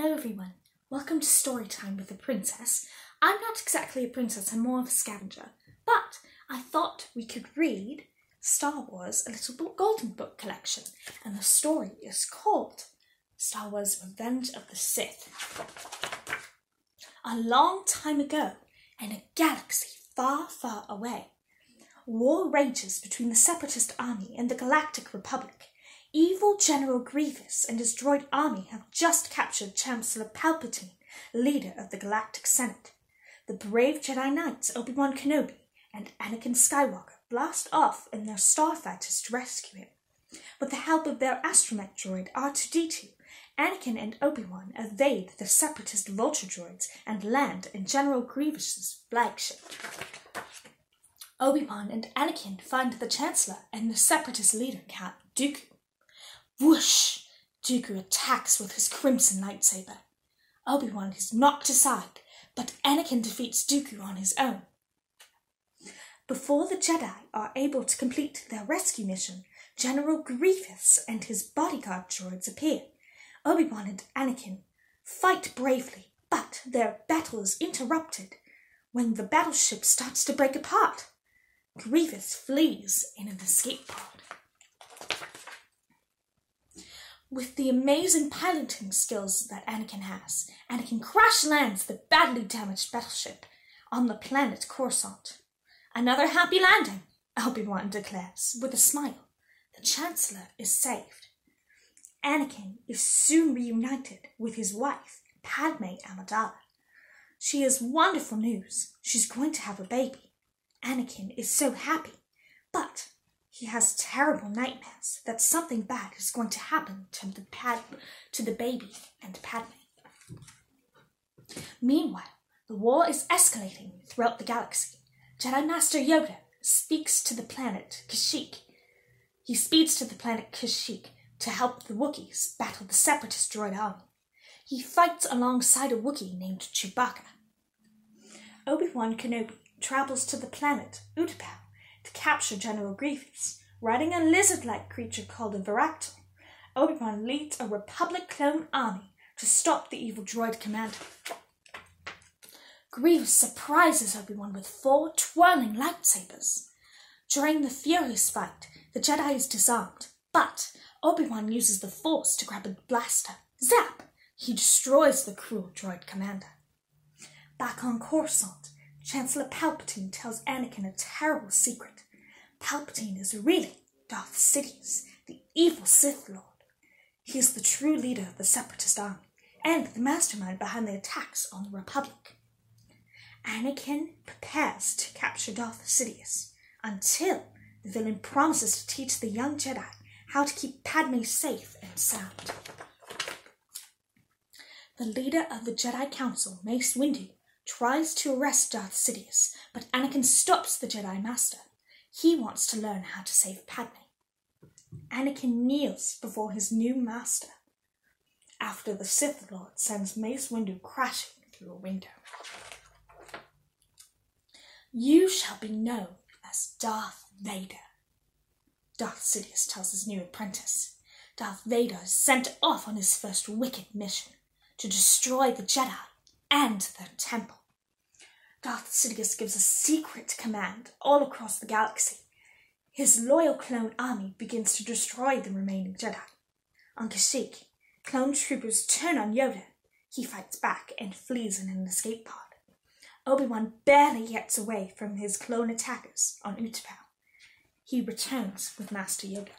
Hello everyone, welcome to Storytime with the Princess. I'm not exactly a princess, I'm more of a scavenger, but I thought we could read Star Wars A Little Golden Book collection, and the story is called Star Wars Revenge of the Sith. A long time ago, in a galaxy far, far away, war rages between the Separatist Army and the Galactic Republic. Evil General Grievous and his droid army have just captured Chancellor Palpatine, leader of the Galactic Senate. The brave Jedi Knights Obi-Wan Kenobi and Anakin Skywalker blast off in their starfighters to rescue him. With the help of their astromech droid R2-D2, Anakin and Obi-Wan evade the separatist vulture droids and land in General Grievous's flagship. Obi-Wan and Anakin find the Chancellor and the separatist leader Count Dooku. Whoosh! Dooku attacks with his crimson lightsaber. Obi-Wan is knocked aside, but Anakin defeats Dooku on his own. Before the Jedi are able to complete their rescue mission, General Grievous and his bodyguard droids appear. Obi-Wan and Anakin fight bravely, but their battle is interrupted when the battleship starts to break apart. Grievous flees in an escape pod. With the amazing piloting skills that Anakin has, Anakin crash lands the badly damaged battleship on the planet Coruscant. Another happy landing, Obi-Wan declares with a smile. The Chancellor is saved. Anakin is soon reunited with his wife, Padme Amidala. She has wonderful news. She's going to have a baby. Anakin is so happy, but he has terrible nightmares that something bad is going to happen to the, pad- to the baby and Padme. Meanwhile, the war is escalating throughout the galaxy. Jedi Master Yoda speaks to the planet Kashyyyk. He speeds to the planet Kashyyyk to help the Wookiees battle the separatist droid army. He fights alongside a Wookiee named Chewbacca. Obi-Wan Kenobi travels to the planet Utapau to capture General Grievous. Riding a lizard-like creature called a Varactyl, Obi-Wan leads a Republic clone army to stop the evil droid commander. Grievous surprises Obi-Wan with four twirling lightsabers. During the furious fight, the Jedi is disarmed, but Obi-Wan uses the Force to grab a blaster. Zap! He destroys the cruel droid commander. Back on Coruscant, Chancellor Palpatine tells Anakin a terrible secret. Palpatine is really Darth Sidious, the evil Sith Lord. He is the true leader of the Separatist army and the mastermind behind the attacks on the Republic. Anakin prepares to capture Darth Sidious until the villain promises to teach the young Jedi how to keep Padme safe and sound. The leader of the Jedi Council, Mace Windu, tries to arrest Darth Sidious, but Anakin stops the Jedi Master. He wants to learn how to save Padme. Anakin kneels before his new master after the Sith Lord sends Mace Windu crashing through a window. You shall be known as Darth Vader. Darth Sidious tells his new apprentice. Darth Vader is sent off on his first wicked mission to destroy the Jedi and their temple. Darth Sidious gives a secret command all across the galaxy. His loyal clone army begins to destroy the remaining Jedi. On Kashyyyk, clone troopers turn on Yoda. He fights back and flees in an escape pod. Obi-Wan barely gets away from his clone attackers on Utapau. He returns with Master Yoda.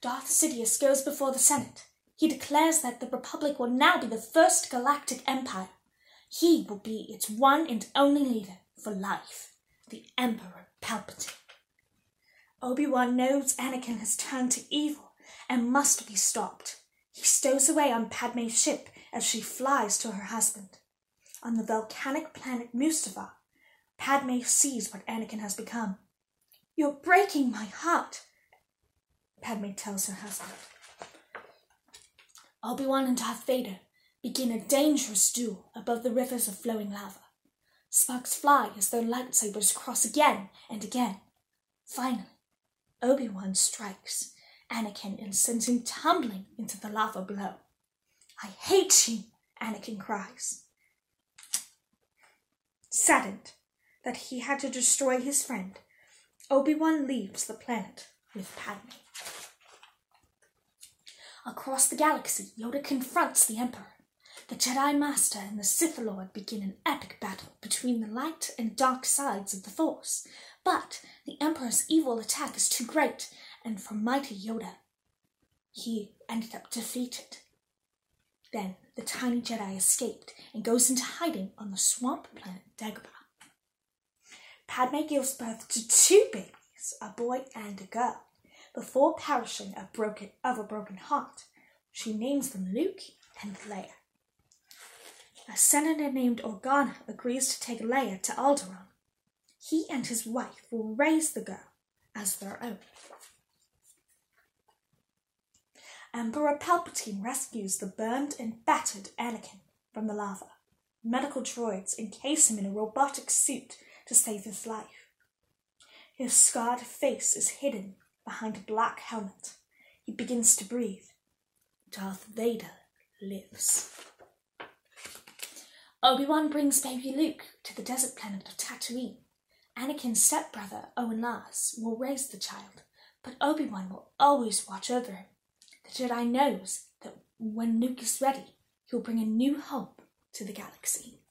Darth Sidious goes before the Senate. He declares that the Republic will now be the first galactic empire. He will be its one and only leader for life, the Emperor Palpatine. Obi-Wan knows Anakin has turned to evil and must be stopped. He stows away on Padme's ship as she flies to her husband. On the volcanic planet Mustafar, Padme sees what Anakin has become. You're breaking my heart, Padme tells her husband. Obi-Wan and Darth Vader begin a dangerous duel above the rivers of flowing lava. Sparks fly as their lightsabers cross again and again. Finally, Obi-Wan strikes Anakin and sends him tumbling into the lava below. I hate you, Anakin cries. Saddened that he had to destroy his friend, Obi-Wan leaves the planet with Padme. Across the galaxy, Yoda confronts the Emperor. The Jedi Master and the Sith Lord begin an epic battle between the light and dark sides of the Force. But the Emperor's evil attack is too great, and for mighty Yoda, he ended up defeated. Then the tiny Jedi escaped and goes into hiding on the swamp planet Dagobah. Padme gives birth to two babies, a boy and a girl. Before perishing a broken, of a broken heart, she names them Luke and Leia. A senator named Organa agrees to take Leia to Alderaan. He and his wife will raise the girl as their own. Emperor Palpatine rescues the burned and battered Anakin from the lava. Medical droids encase him in a robotic suit to save his life. His scarred face is hidden behind a black helmet. He begins to breathe. Darth Vader lives. Obi-Wan brings baby Luke to the desert planet of Tatooine. Anakin's stepbrother, Owen Lars, will raise the child, but Obi-Wan will always watch over him. The Jedi knows that when Luke is ready, he'll bring a new hope to the galaxy.